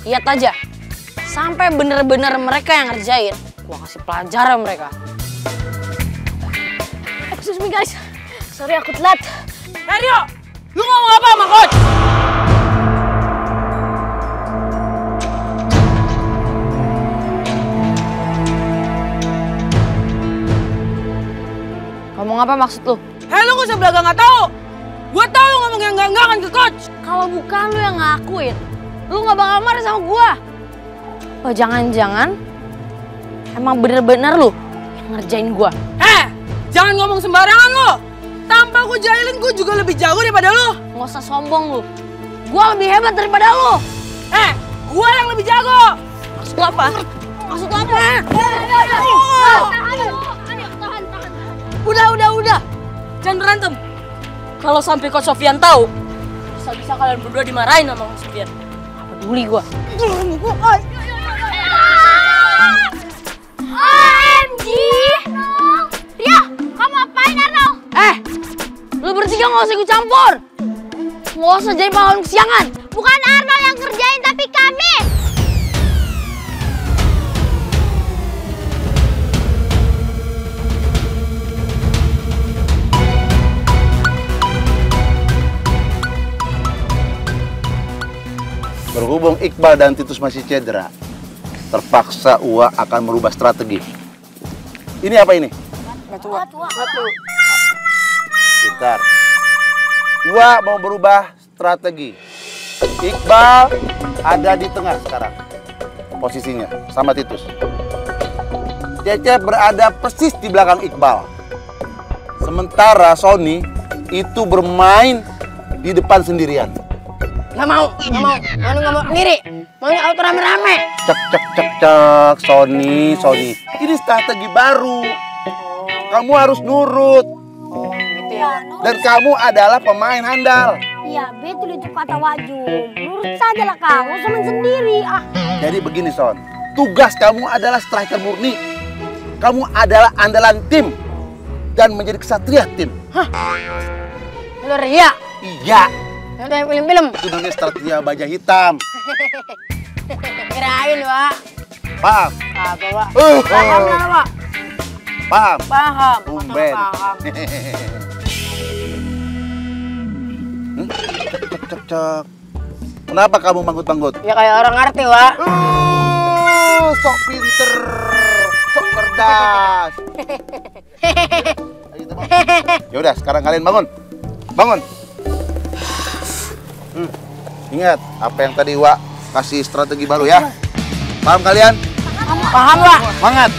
Lihat aja. Sampai bener-bener mereka yang ngerjain. Gua kasih pelajaran mereka. Excuse me guys. Sorry aku telat. Eh Rio, lu ngomong apa sama coach? Ngomong apa maksud lu? Eh lu gak usah belaga gak tahu. Gua tahu lu ngomong yang enggak kan ke coach. Kalau bukan lu yang ngakuin, lu nggak bakal marah sama gua. Oh jangan-jangan emang bener-bener lu yang ngerjain gua. Eh, jangan ngomong sembarangan lu. Tanpa gua jahilin gua juga lebih jago daripada lu. Nggak usah sombong lu. Gua lebih hebat daripada lu. Eh, gua yang lebih jago. Maksud lu apa? Maksud lu apa? Udah, udah, udah. Jangan berantem. Kalau sampai Coach Sofian tahu, bisa-bisa kalian berdua dimarahin sama Coach Sofian. Peduli gua. OMG! Ria, kamu apain Arnold? Eh, lu bertiga nggak usah ikut campur. Nggak usah jadi pahlawan kesiangan. Bukan Arnold yang kerjain, tapi Berhubung Iqbal dan Titus masih cedera, terpaksa Ua akan merubah strategi. Ini apa ini? Bentar. Ua mau berubah strategi. Iqbal ada di tengah sekarang. Posisinya sama Titus. Cecep berada persis di belakang Iqbal. Sementara Sony itu bermain di depan sendirian. Nggak mau, nggak mau. Manu nggak mau sendiri. Maunya auto rame-rame. Cek cek cek cek Sony Sony. Ini strategi baru. Kamu harus nurut Oh, gitu ya. dan kamu adalah pemain handal. Iya, betul itu kata Wajum. Nurut saja lah kamu, sama sendiri. Ah, Jadi begini Son, tugas kamu adalah striker murni. Kamu adalah andalan tim dan menjadi kesatria tim. Lu Ria. Iya, Udah film-film. itu namanya strategi baja hitam. Kirain, Pak. Paham? Apa, Pak? Uh, Paham nggak, Pak? paham. Paham. Tumben. Paham. Hmm? Cek cek cek cek. Kenapa kamu manggut-manggut? Ya kayak orang ngerti, Pak. Uh, sok pinter, sok cerdas. Ya udah, sekarang kalian bangun. Bangun. Hmm, Ingat apa yang tadi Wak kasih strategi baru ya. Paham kalian? Paham, Pak? Semangat.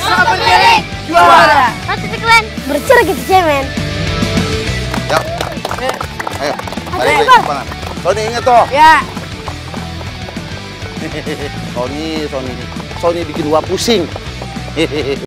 berdiri. Juara. Satu kalian bercerai gitu cemen. Ya. Ayo. Balik lagi ke lapangan. Sony ingat toh. Ya. Sony, Sony. Sony bikin Wak pusing.